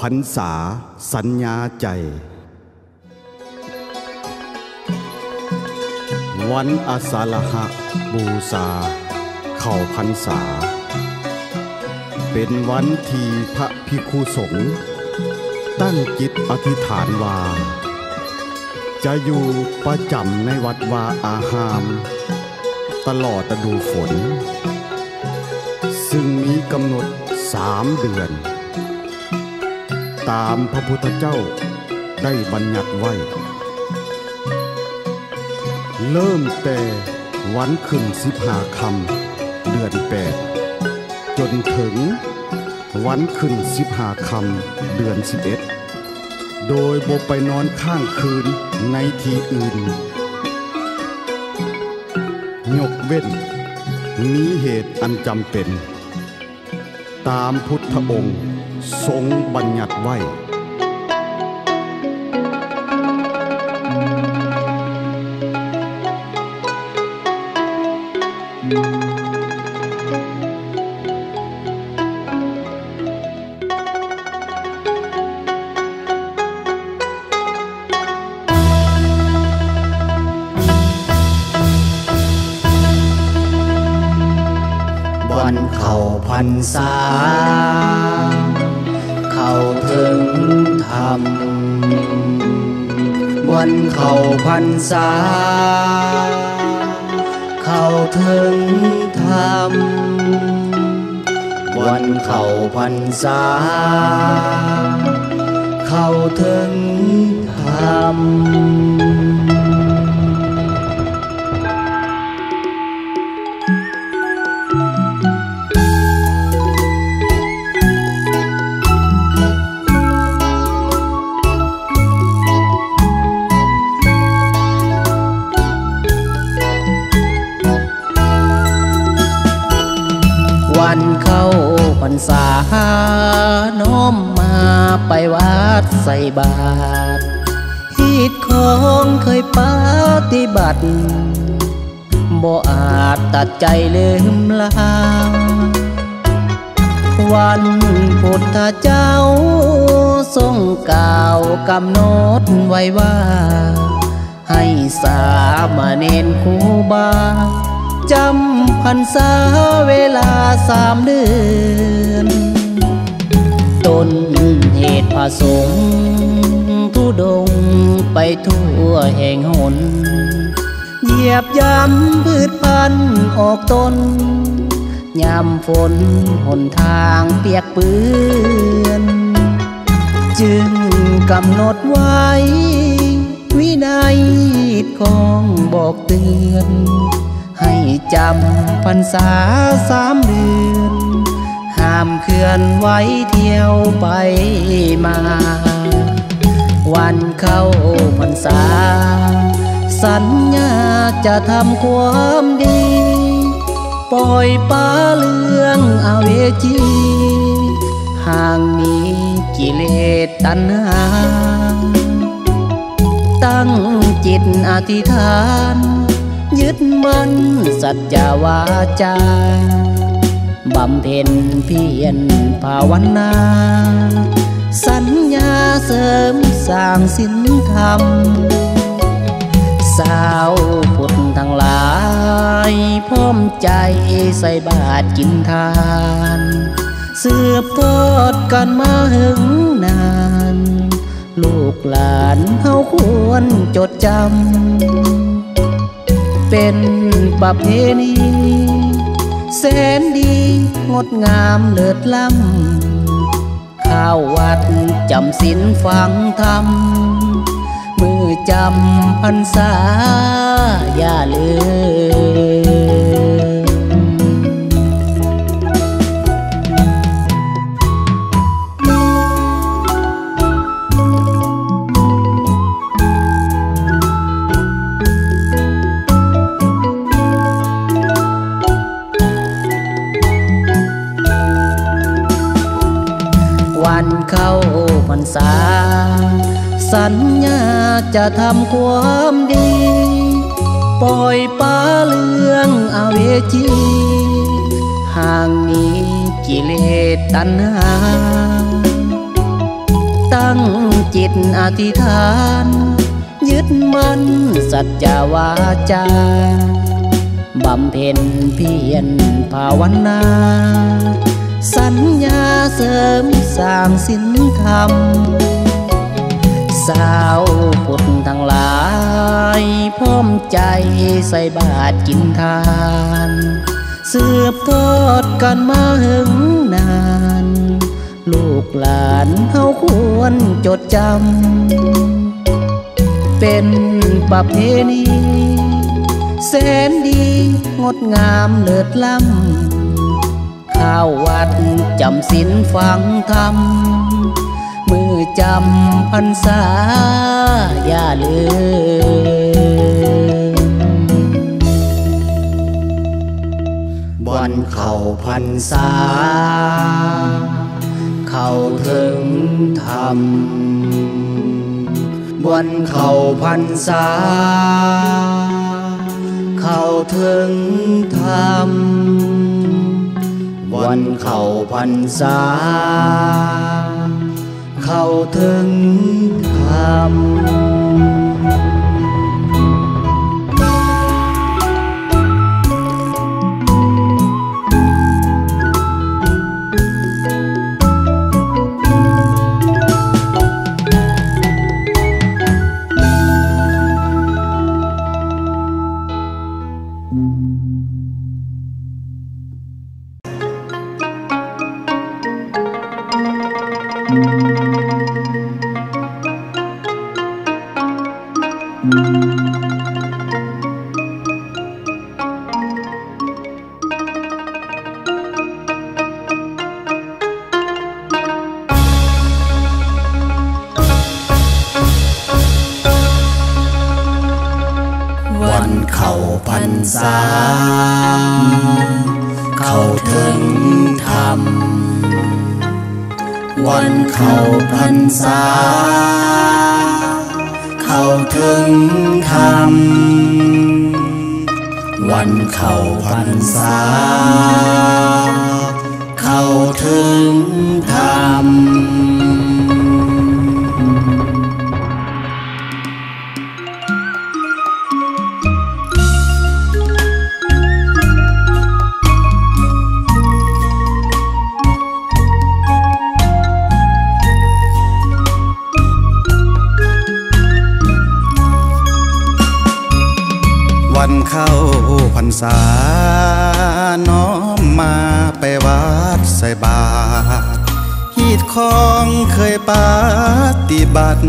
พันษาสัญญาใจ วันอาสาฬหะบูชาเข้าพันษา เป็นวันที่พระพิคุสงฆ์ตั้งจิตอธิษฐานว่า จะอยู่ประจำในวัดวาอาหาม ตลอดฤดูฝน ซึ่งมีกำหนดสามเดือน ตามพระพุทธเจ้าได้บัญญัติไว้ เริ่มแต่วันขึ้นสิบหาคำเดือนแปดจนถึงวันขึ้นสิบหาคำเดือนสิบเอ็ดโดยบไปนอนข้างคืนในที่อื่น ยกเว้น มีเหตุอันจำเป็น ตามพุทธองค์ ทรงบัญญัติไว้ วันเข้าพรรษา เข้าถึงธรรม วันเข้าพรรษา เข้าถึงธรรม ใส่บาตรฮิตของเคยปฏิบัติบ่อาจตัดใจลืมลา วันพุทธเจ้า ทรงกล่าวกำหนดไว้ว่า ให้สามเณรคูบาจำพรรษาเวลาสามเดือน ตน ผสมทุดงไปทั่วแห่งหน เหยียบย้ำพืชพันธุ์ออกต้นยามฝนหนทางเปียกเปื้อนจึงกำหนดไว้ วินัยของบอกเตือน ให้จำพรรษาสามเดือนามเคลื่อนไหวเที่ยวไปมา วันเข้าพรรษา สัญญาจะทำความดี ปล่อยปลาเรื่องอาเวจีห่างหนี้กิเลสตัณหา ตั้งจิตอธิษฐาน ยึดมั่นสัจจาวาจา บำเพ็ญเพียรภาวนา สัญญาเสริมสร้างสินธรรม สาวพุทธทั้งหลายพร้อมใจใส่บาตรกินทาน สืบทอดกันมาหึงนาน ลูกหลานเฮาควรจดจำ เป็นประเพณี แสนดี งดงามเลิศล้ำ ข้าววัดจำศีลฟังธรรม มือจำพรรษาอย่าลืม วันเข้าพรรษา สัญญาจะทำความดี ปล่อยปลาเรื่องอาเวจีห่างนี้กิเลสตัณหา ตั้งจิตอธิษฐาน ยึดมั่นสัจจวาจาบำเพ็ญเพียรภาวนา สัญญาเสริมสร้างสินธรรม สาวพุทธทั้งหลายพร้อมใจใส่บาตรกินทาน สืบทอดกันมาหึงนาน ลูกหลานเขาควรจดจำ เป็นประเพณีแสนดีงดงามเลิศล้ำ ข้าววัดจำศีลฟังธรรม มือจำพรรษาอย่าลืมวันเข้าพรรษา เข้าถึงธรรมวันเข้าพรรษา เข้าถึงธรรม วันเข้าพรรษา เข้าถึงธรรม ถึงธรรม วันเข้าพรรษา เข้าถึงธรรม วันเข้าพรรษา เข้าถึงธรรม ของเคยปฏิบัติ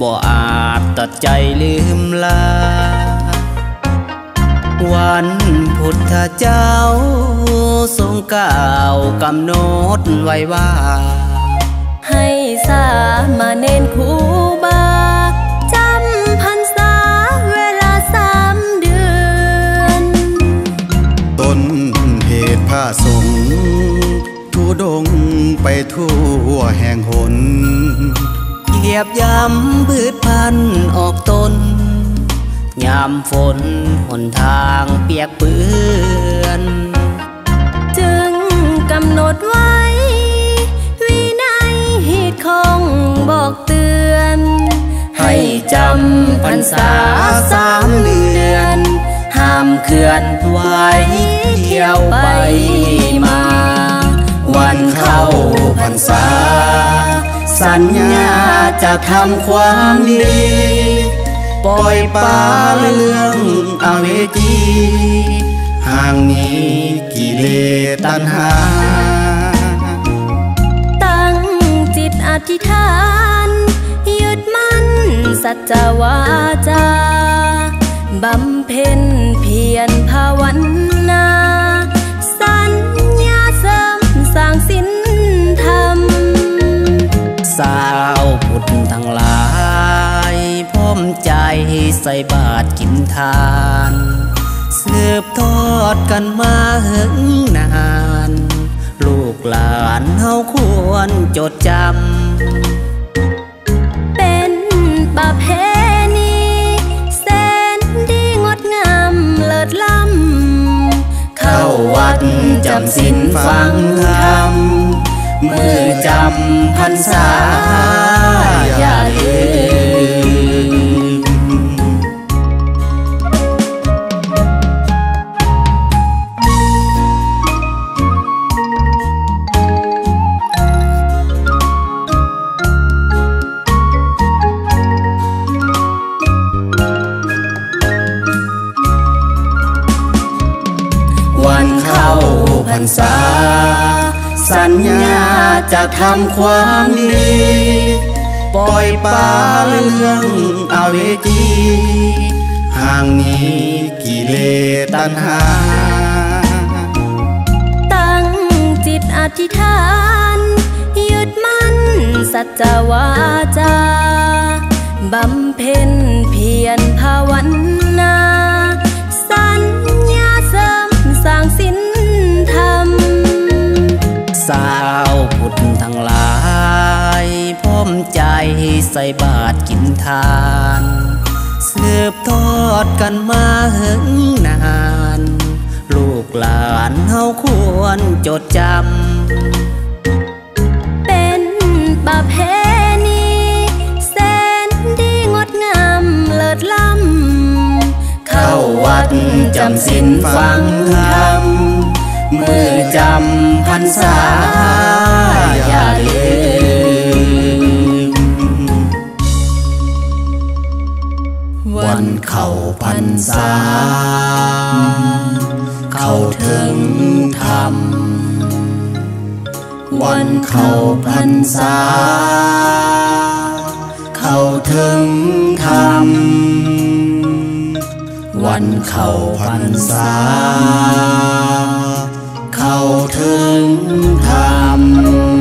บ่อาจตัดใจลืมลา วันพุทธเจ้า ทรงกล่าวกำหนดไว้ว่า ให้สามาเน้นครูบา ไปทั่วแห่งหน เหยียบย้ำพืชพันธุ์ออกต้นยามฝนหนทางเปียกเปื้อน จึงกำหนดไว้ วินัยฮีตของบอกเตือน ให้จำพรรษาสามเดือน ห้ามเคลื่อนไหวเที่ยวไป เข้าพรรษา สัญญาจะทำความดี ปล่อยปลาเรื่องอเวจีห่างนี้กิเลสตัณหา ตั้งจิตอธิษฐาน ยึดมั่นสัจวาจาบำเพ็ญเพียรภาวนา ธรรม สาวพุทธทั้งหลายพร้อมใจใส่บาตรกินทาน สืบทอดกันมาหึงนาน ลูกหลานเฮาควรจดจำ เป็นประเพณีแสนดีงดงามเลิศล้ำเข้าวัดจำศีลฟังธรรม เมื่อจำพรรษาอย่าลืมวันเข้าพรรษา สัญญาจะทำความดี ปล่อยปลาเรื่องอาเวจีห่างนี้กิเลสตัณหา ตั้งจิตอธิษฐาน ยึดมั่นสัจวาจา บำเพ็ญเพียรภาวนา สัญ สาวพุทธทั้งหลายพร้อมใจใส่บาตรกินทานสืบทอดกันมาหึงนาน ลูกหลานเฮาควรจดจำ เป็นประเพณีแสนดีงดงามเลิศล้ำ เข้าวัดจำศีลฟังธรรมเมื่อจำ พรรษาอย่าลืมวันเข้าพรรษา เข้าถึงธรรม วันเข้าพรรษา เข้าถึงธรรม วันเข้าพรรษา hầu thương thầm